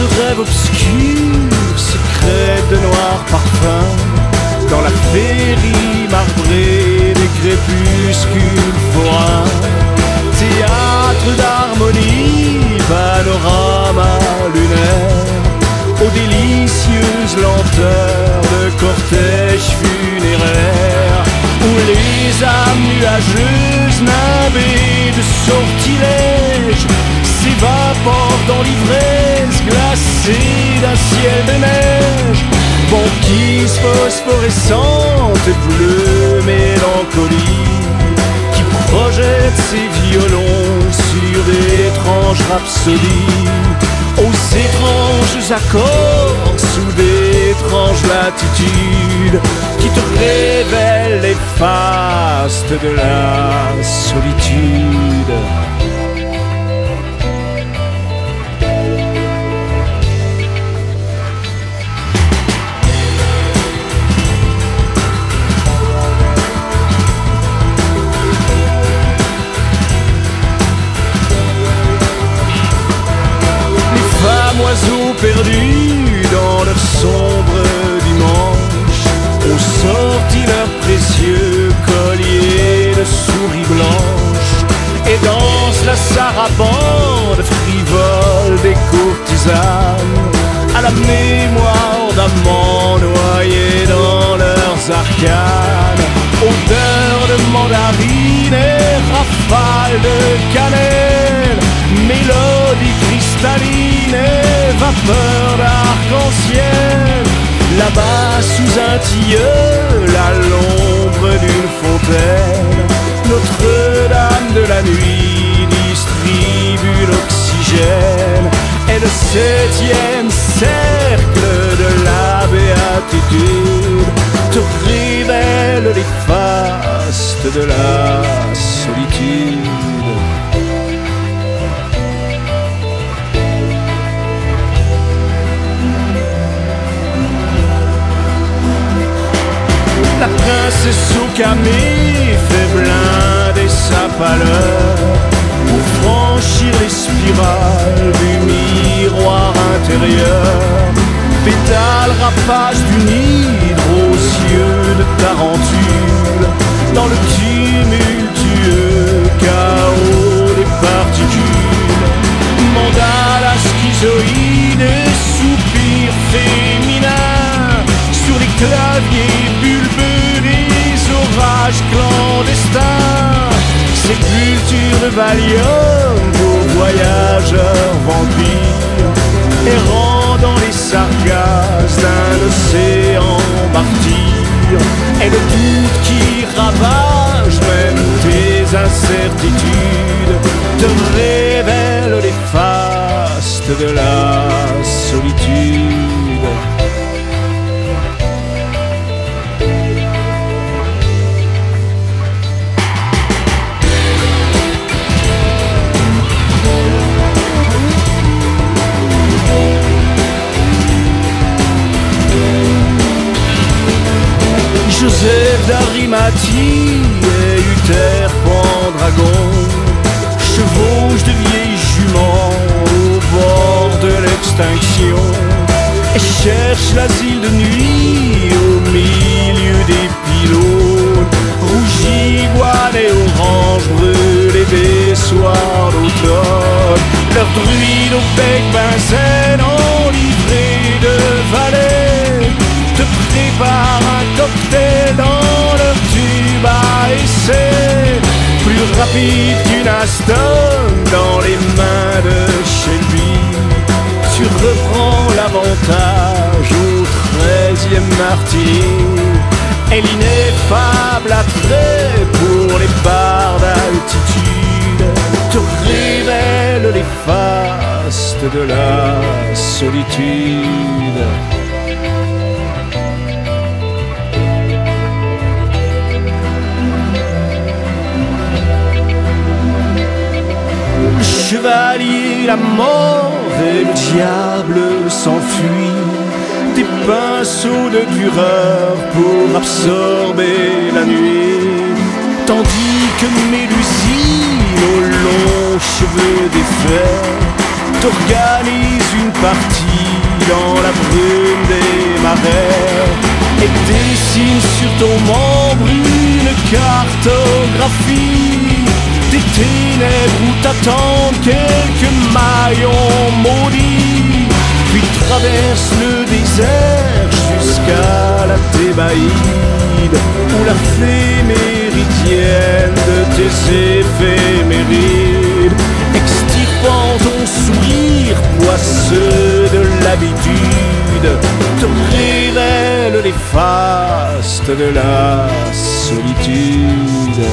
de rêves obscurs, secrets de noirs parfums, dans la féerie marbrée des crépuscules forains. Théâtre d'harmonie, panorama ciel de neige. Banquise phosphorescente et bleue mélancolie qui projette ses violons sur d'étranges rhapsodies, aux étranges accords sous d'étranges latitudes qui te révèlent les fastes de la solitude. Perdus dans leur sombre dimanche ont sorti leurs précieux colliers de souris blanches et dansent la sarabande frivole des courtisanes à la mémoire d'amants noyés dans leurs arcanes. Odeur de mandarine et rafale de cannelle, mélodie cristalline vapeur d'arc-en-ciel. Là-bas sous un tilleul, à l'ombre d'une fontaine, Notre-Dame de la nuit distribue l'oxygène. Et le septième cercle de la béatitude te révèle les fastes de la Princesse au camé fait blinder sa pâleur pour franchir les spirales du miroir intérieur. Pétale rapace du nidre aux yeux de tarentule dans le tumultueux Sépulture de Valium pour voyageurs vampires, errant dans les sargasses d'un océan martyr. Et le doute qui ravage Joseph d'Arimati et Uther Pendragon chevauchent de vieilles juments au bord de l'extinction et cherchent l'asile de nuit au milieu des pylônes. Rouge, iguane et orange brûlés des soirs d'automne. Leurs druides au bec pincel Et l'ineffable attrait pour les barres d'altitude. Te révèle les fastes de la solitude. Chevalier, la mort et le diable s'enfuient. Des pinceaux de dureur pour absorber la nuit. Tandis que Mélusine, aux longs cheveux défaits, t'organises une partie dans la brume des marais et dessine sur ton membre une cartographie des ténèbres où t'attendent quelques maillons maudits, puis traverse le désert jusqu'à la Thébaïde où la fée méridienne de tes éphémérides extirpant ton sourire poisseux de l'habitude te révèle les fastes de la solitude.